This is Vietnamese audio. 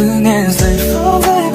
思念随风飞飘。